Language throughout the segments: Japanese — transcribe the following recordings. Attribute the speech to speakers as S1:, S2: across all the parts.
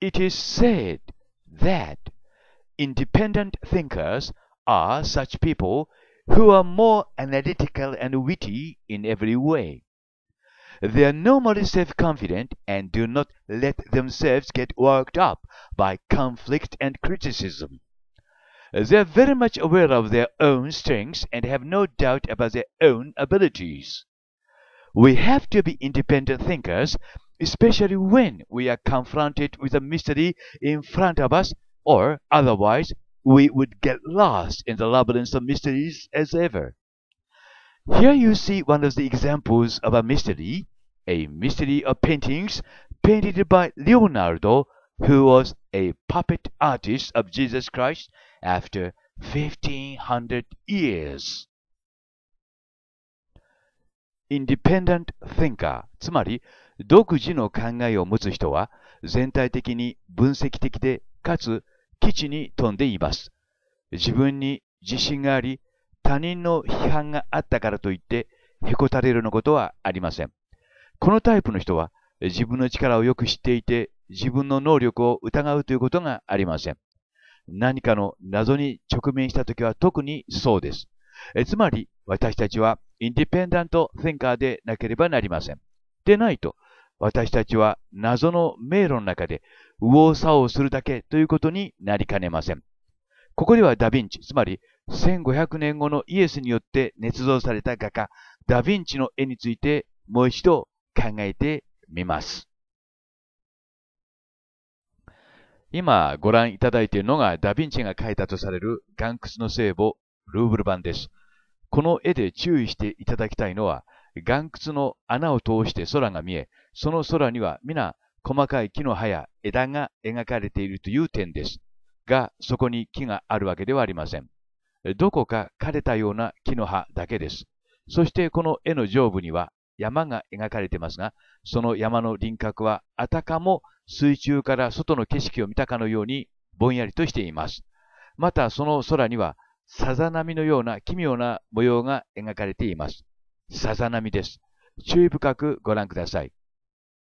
S1: It is said that independent thinkers are such people who are more analytical and witty in every way. They are normally self confident and do not let themselves get worked up by conflict and criticism. They are very much aware of their own strengths and have no doubt about their own abilities. We have to be independent thinkers, especially when we are confronted with a mystery in front of us, or otherwise we would get lost in the labyrinth of mysteries as ever. Here you see one of the examples of a mystery, a mystery of paintings painted by Leonardo, who was a puppet artist of Jesus Christ after 1500 years. Independent thinker つまり 独自の考えを持つ人は全体的に分析的でかつ基地に富んでいます。自分に自信があり他人の批判があったからといってへこたれるのことはありません。このタイプの人は自分の力をよく知っていて自分の能力を疑うということがありません。何かの謎に直面したときは特にそうです。えつまり、私たちはインディペンダント・テンカーでなければなりません。でないと、私たちは謎の迷路の中で右往左往するだけということになりかねません。ここではダヴィンチ、つまり1500年後のイエスによって捏造された画家、ダヴィンチの絵についてもう一度考えてみます。今ご覧いただいているのがダヴィンチが描いたとされる岩窟の聖母ルーブル版です。この絵で注意していただきたいのは、岩窟の穴を通して空が見え、その空には皆細かい木の葉や枝が描かれているという点です。が、そこに木があるわけではありません。どこか枯れたような木の葉だけです。そしてこの絵の上部には山が描かれていますが、その山の輪郭はあたかも水中から外の景色を見たかのようにぼんやりとしています。またその空にはさざ波のような奇妙な模様が描かれています。さざ波です。注意深くご覧ください。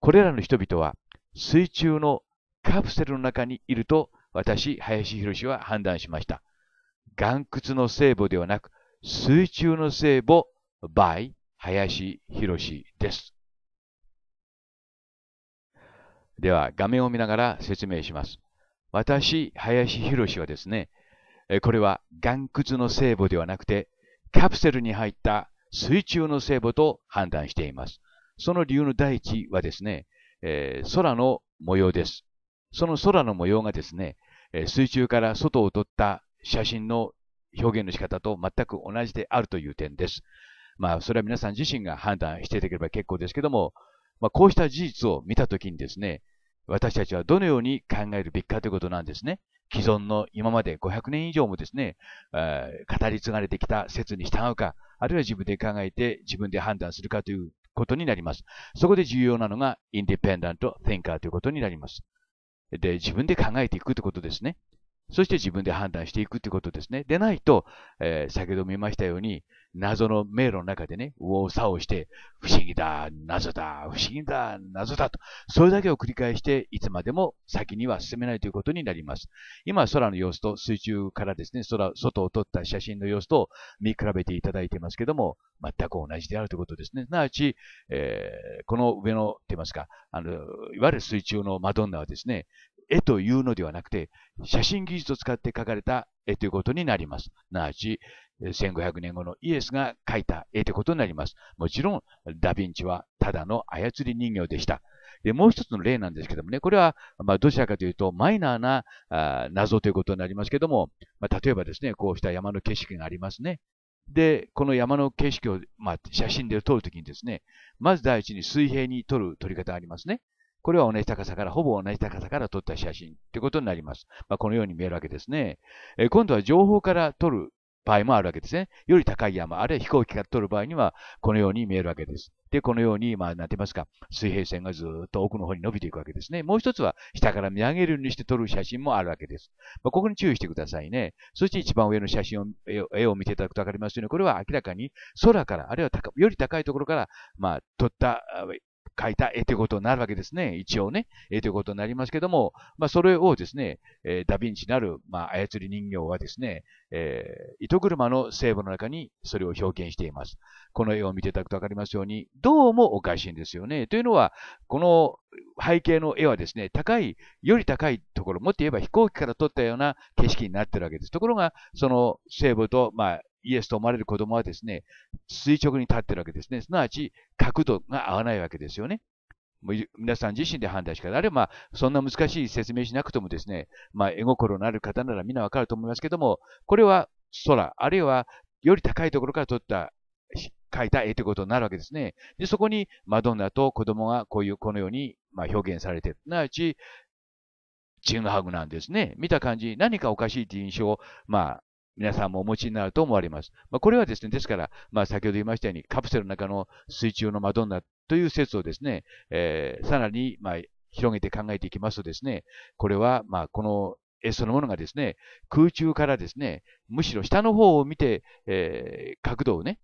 S1: これらの人々は水中のカプセルの中にいると私、林博は判断しました。岩窟の聖母ではなく水中の聖母 by 林博です。では、画面を見ながら説明します。私、林博はですね、これは岩窟の聖母ではなくて、カプセルに入った水中の聖母と判断しています。その理由の第一はですね、えー、空の模様です。その空の模様がですね、水中から外を撮った写真の表現の仕方と全く同じであるという点です。まあ、それは皆さん自身が判断していただければ結構ですけども、まあ、こうした事実を見たときにですね、私たちはどのように考えるべきかということなんですね。既存の今まで500年以上もですね、語り継がれてきた説に従うか、あるいは自分で考えて自分で判断するかということになります。そこで重要なのが、インディペンダント・テンカーということになります。で、自分で考えていくということですね。そして自分で判断していくということですね。でないと、えー、先ほど見ましたように、謎の迷路の中でね、右往左往して、不思議だ、謎だ、不思議だ、謎だと、それだけを繰り返して、いつまでも先には進めないということになります。今、空の様子と水中からですね、空、外を撮った写真の様子と見比べていただいてますけども、全く同じであるということですね。すなわち、えー、この上の、と言いますか、あの、いわゆる水中のマドンナはですね、絵というのではなくて、写真技術を使って描かれた絵ということになります。すなわち、1500年後のイエスが描いた絵ということになります。もちろん、ダヴィンチはただの操り人形でした。で、もう一つの例なんですけどもね、これは、まあ、どちらかというと、マイナーなあ謎ということになりますけども、まあ、例えばですね、こうした山の景色がありますね。で、この山の景色を、まあ、写真で撮るときにですね、まず第一に水平に撮る撮り方がありますね。これは同じ高さから、ほぼ同じ高さから撮った写真ということになります。まあ、このように見えるわけですね。え今度は情報から撮る場合もあるわけですね。より高い山、あるいは飛行機から撮る場合には、このように見えるわけです。で、このように、まあ、なんて言いますか、水平線がずっと奥の方に伸びていくわけですね。もう一つは、下から見上げるようにして撮る写真もあるわけです。まあ、ここに注意してくださいね。そして一番上の写真を、絵を見ていただくとわかりますように、これは明らかに空から、あるいはより高いところから、まあ、撮った書いた絵ということになるわけですね。一応ね、絵ということになりますけども、まあ、それをですね、えー、ダヴィンチなる、まあ、操り人形はですね、えー、糸車の聖母の中にそれを表現しています。この絵を見ていただくとわかりますように、どうもおかしいんですよね。というのは、この背景の絵はですね、高い、より高いところ、もっと言えば飛行機から撮ったような景色になっているわけです。ところが、その聖母と、まあ、イエスと思われる子供はですね、垂直に立ってるわけですね。すなわち、角度が合わないわけですよね。皆さん自身で判断しかあれば、そんな難しい説明しなくともですね、まあ、絵心のある方ならみんなわかると思いますけども、これは空、あるいはより高いところから撮った描いた絵ということになるわけですね。で、そこにマドンナと子供がこういう、このように、まあ、表現されている。すなわち、チンハグなんですね。見た感じ、何かおかしいという印象を、まあ、皆さんもお持ちになると思われます。まあ、これはですね、ですから、まあ、先ほど言いましたように、カプセルの中の水中のマドンナという説をですね、えー、さらに、まあ、広げて考えていきますとですね、これは、まあ、この絵そのものがですね、空中からですね、むしろ下の方を見て、えー、角度をね、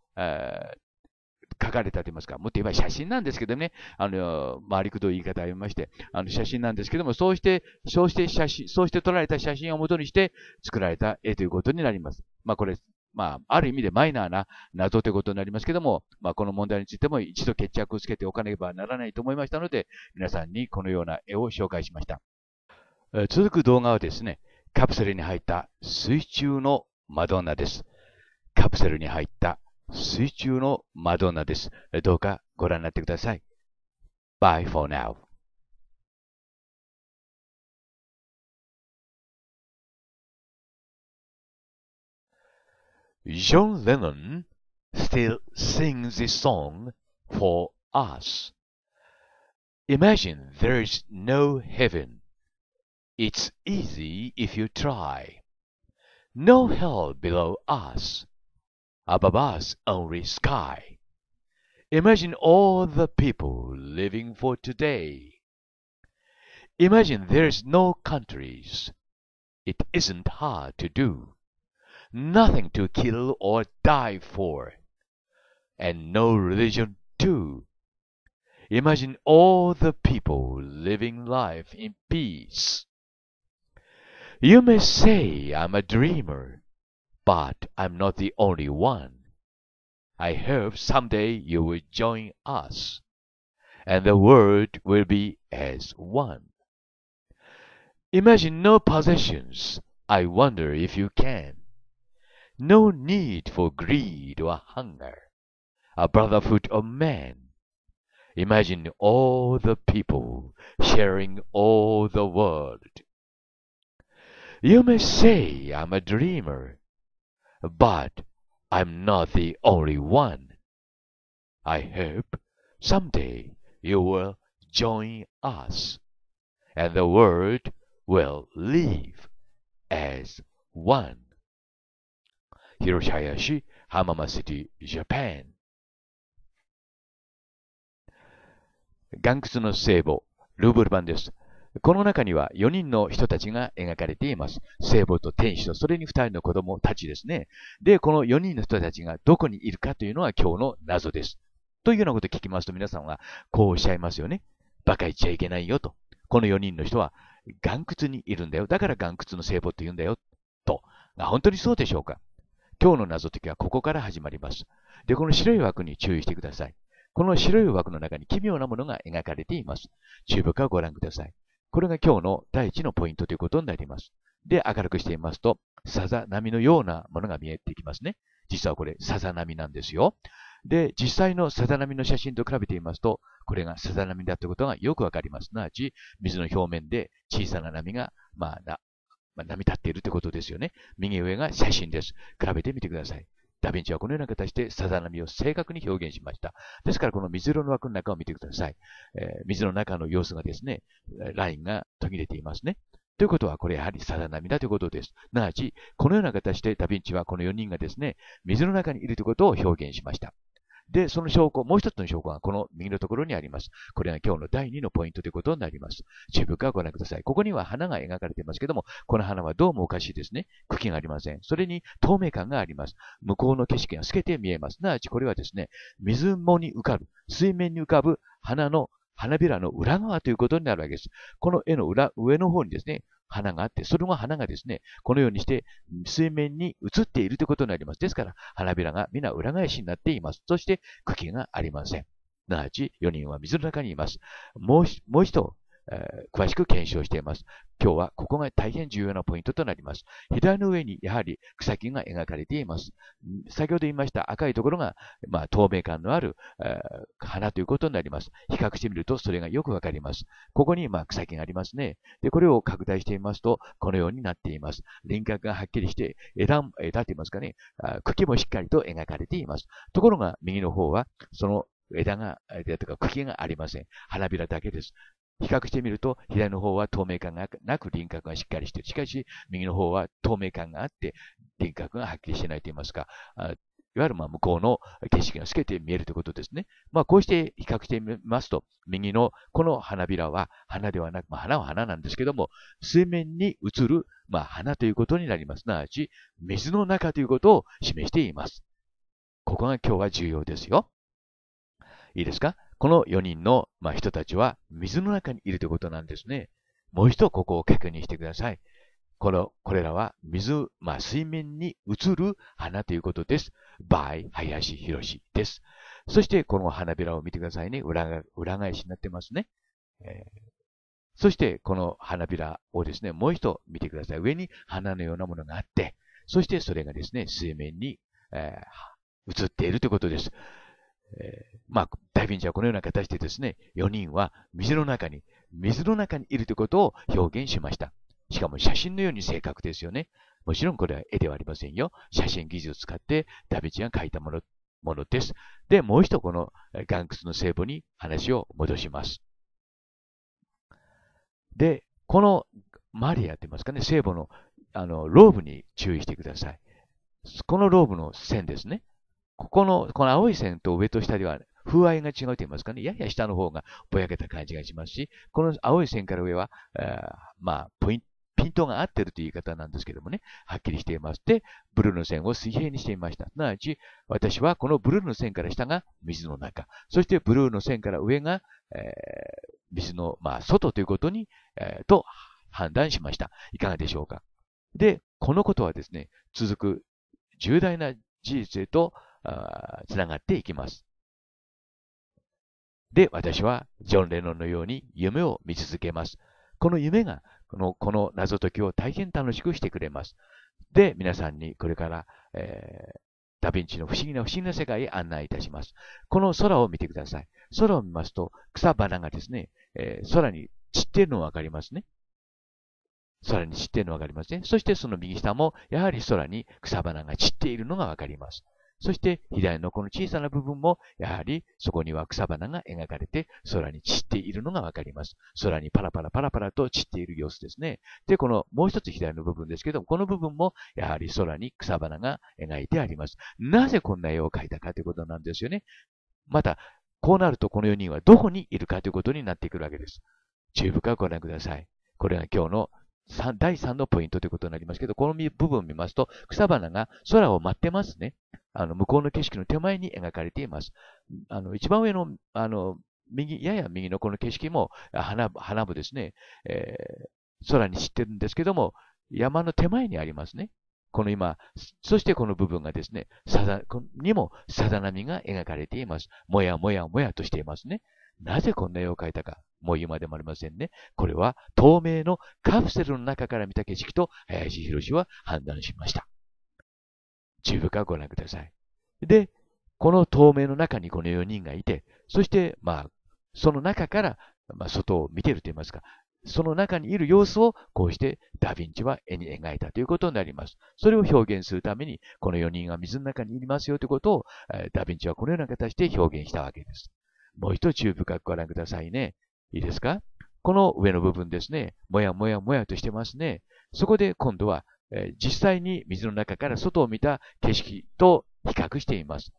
S1: 書かれたと言いますか、もっと言えば写真なんですけどね、あの、回りくどい言い方を言いまして、あの写真なんですけども、そうして、そうして写真、そうして撮られた写真をもとにして作られた絵ということになります。まあこれ、まあ、ある意味でマイナーな謎ということになりますけども、まあ、この問題についても一度決着をつけておかねばならないと思いましたので、皆さんにこのような絵を紹介しました。え続く動画はですね、カプセルに入った水中のマドンナです。カプセルに入った水中のマドンナです。どうかご覧になってください。Bye for now. John Lennon still sings this song for us. Imagine there is no heaven. It's easy if you try. No hell below us. above us only sky. Imagine all the people living for today. Imagine there's no countries. It isn't hard to do. Nothing to kill or die for. And no religion too. Imagine all the people living life in peace. You may say I'm a dreamer. But I'm not the only one. I hope someday you will join us, and the world will be as one. Imagine no possessions. I wonder if you can. No need for greed or hunger. A brotherhood of man. Imagine all the people sharing all the world. You may say I'm a dreamer, but I'm not the only one. I hope someday you will join us, and the world will live as one. 広島市浜松シティ、ジャパン。岩窟の聖母、ルーブル版です。 この中には4人の人たちが描かれています。聖母と天使と、それに2人の子供たちですね。で、この4人の人たちがどこにいるかというのは今日の謎です。というようなことを聞きますと皆さんはこうおっしゃいますよね。馬鹿言っちゃいけないよと。この4人の人は岩窟にいるんだよ。だから岩窟の聖母と言うんだよ。と。本当にそうでしょうか今日の謎解きはここから始まります。で、この白い枠に注意してください。この白い枠の中に奇妙なものが描かれています。注目をご覧ください。これが今日の第一のポイントということになります。で、明るくしてみますと、さざ波のようなものが見えてきますね。実はこれ、さざ波なんですよ。で、実際のさざ波の写真と比べてみますと、これがさざ波だということがよくわかります。すなわち、水の表面で小さな波が、まあ、な、まあ、波立っているということですよね。右上が写真です。比べてみてください。ダヴィンチはこのような形でさざ波を正確に表現しました。ですからこの水色の枠の中を見てください。えー、水の中の様子がですね、ラインが途切れていますね。ということは、これやはりさざ波だということです。なわち、このような形でダヴィンチはこの4人がですね、水の中にいるということを表現しました。で、その証拠、もう一つの証拠がこの右のところにあります。これが今日の第2のポイントということになります。十分かご覧ください。ここには花が描かれていますけども、この花はどうもおかしいですね。茎がありません。それに透明感があります。向こうの景色が透けて見えます。すなわちこれはですね、水面に浮かぶ、水面に浮かぶ花の花びらの裏側ということになるわけです。この絵の裏、上の方にですね、花があって、それが花がですね、このようにして水面に映っているということになります。ですから、花びらが皆裏返しになっています。そして、茎がありません。すなわち、4人は水の中にいます。もうもう一度、えー、詳しく検証しています。今日はここが大変重要なポイントとなります。左の上にやはり草木が描かれています。先ほど言いました赤いところが、まあ、透明感のある、えー、花ということになります。比較してみるとそれがよくわかります。ここにまあ草木がありますね。で、これを拡大してみますと、このようになっています。輪郭がはっきりして、枝、枝と言いますかね、茎もしっかりと描かれています。ところが、右の方は、その枝が、枝とか茎がありません。花びらだけです。比較してみると、左の方は透明感がなく輪郭がしっかりしている。しかし、右の方は透明感があって、輪郭がはっきりしてないと言いますか、いわゆるま向こうの景色が透けて見えるということですね。まあこうして比較してみますと、右のこの花びらは花ではなく、まあ花は花なんですけども、水面に映る、ま花ということになります。すなわち、水の中ということを示しています。ここが今日は重要ですよ。いいですか？この4人の、まあ、人たちは水の中にいるということなんですね。もう一度ここを確認してください。この、これらは水、まあ、水面に映る花ということです。by 林博士です。そしてこの花びらを見てくださいね。裏裏返しになってますね。えー、そしてこの花びらをですね、もう一度見てください。上に花のようなものがあって、そしてそれがですね、水面に、えー、映っているということです。えー、まあ、ダヴィンチはこのような形でですね、4人は水の中に、水の中にいるということを表現しました。しかも写真のように正確ですよね。もちろんこれは絵ではありませんよ。写真技術を使ってダヴィンチが描いたものものです。で、もう一度この岩窟の聖母に話を戻します。で、このマリアって言いますかね、聖母のあのローブに注意してください。このローブの線ですね。ここの、この青い線と上と下では風合いが違うと言いますかね、やや下の方がぼやけた感じがしますし、この青い線から上は、えー、まあ、ポイント、ピントが合ってるという言い方なんですけどもね、はっきりしています。で、ブルーの線を水平にしてみました。すなわち、私はこのブルーの線から下が水の中、そしてブルーの線から上が、えー、水の、まあ、外ということに、えー、と判断しました。いかがでしょうか。で、このことはですね、続く重大な事実へとつながっていきます。で、私はジョン・レノンのように夢を見続けます。この夢がこのこの謎解きを大変楽しくしてくれます。で、皆さんにこれから、えー、ダヴィンチの不思議な不思議な世界へ案内いたします。この空を見てください。空を見ますと、草花がですね、えー、空に散っているのがわかりますね。空に散っているのがわかりますね。そしてその右下も、やはり空に草花が散っているのがわかります。そして左のこの小さな部分も、やはりそこには草花が描かれて空に散っているのがわかります。空にパラパラパラパラと散っている様子ですね。で、このもう一つ左の部分ですけども、この部分もやはり空に草花が描いてあります。なぜこんな絵を描いたかということなんですよね。また、こうなるとこの4人はどこにいるかということになってくるわけです。注意深くご覧ください。これが今日の第3のポイントということになりますけど、この部分を見ますと、草花が空を待ってますね。あの、向こうの景色の手前に描かれています。あの、一番上の、あの、右、やや右のこの景色も、花、花部ですね、えー、空に散ってるんですけども、山の手前にありますね。この今、そしてこの部分がですね、さざ、にもさざ波が描かれています。もやもやもやとしていますね。なぜこんな絵を描いたか、もう言うまでもありませんね。これは透明のカプセルの中から見た景色と林博士は判断しました。十分かご覧ください。で、この透明の中にこの4人がいて、そして、まあ、その中から、まあ、外を見ていると言いますか、その中にいる様子をこうしてダヴィンチは絵に描いたということになります。それを表現するために、この4人が水の中にいますよということを、ダヴィンチはこのような形で表現したわけです。もう一度注意深くご覧くださいね。いいですか？この上の部分ですね。もやもやもやとしてますね。そこで今度は、えー、実際に水の中から外を見た景色と比較しています。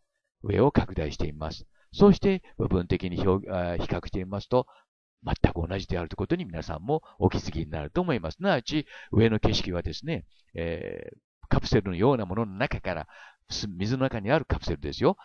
S1: 上を拡大しています。そうして部分的に表比較してみますと、全く同じであるということに皆さんもお気づきになると思います。すなわち、上の景色はですね、えー、カプセルのようなものの中から、水の中にあるカプセルですよ。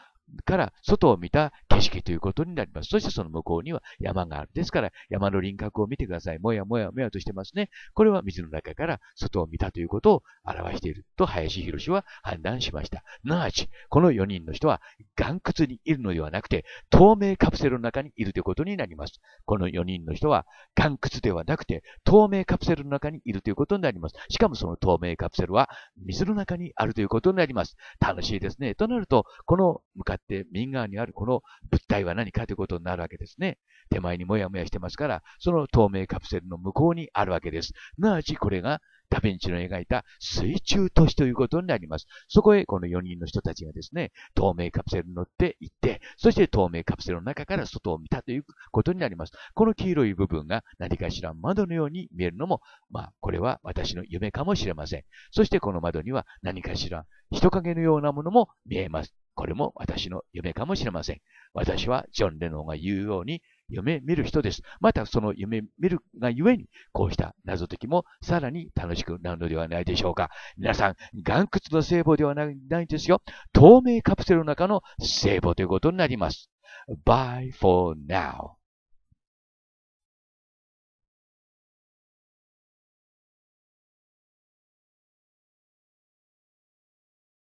S1: から外を見た景色ということになります。そしてその向こうには山がある。ですから山の輪郭を見てください。もやもやもやとしてますね。これは水の中から外を見たということを表していると林博士は判断しました。なわち、この4人の人は岩窟にいるのではなくて透明カプセルの中にいるということになります。この4人の人は岩窟ではなくて透明カプセルの中にいるということになります。しかもその透明カプセルは水の中にあるということになります。楽しいですね。となると、この向かって右側にあるこの物体は何かということになるわけですね。手前にもやもやしてますから、その透明カプセルの向こうにあるわけです。なわちこれがダヴィンチの描いた水中都市ということになります。そこへこの4人の人たちがですね、透明カプセルに乗って行って、そして透明カプセルの中から外を見たということになります。この黄色い部分が何かしら窓のように見えるのも、まあ、これは私の夢かもしれません。そしてこの窓には何かしら人影のようなものも見えます。これも私の夢かもしれません。私はジョン・レノンが言うように夢見る人です。またその夢見るがゆえに、こうした謎解きもさらに楽しくなるのではないでしょうか。皆さん、岩窟の聖母ではないんですよ。透明カプセルの中の聖母ということになります。Bye for now.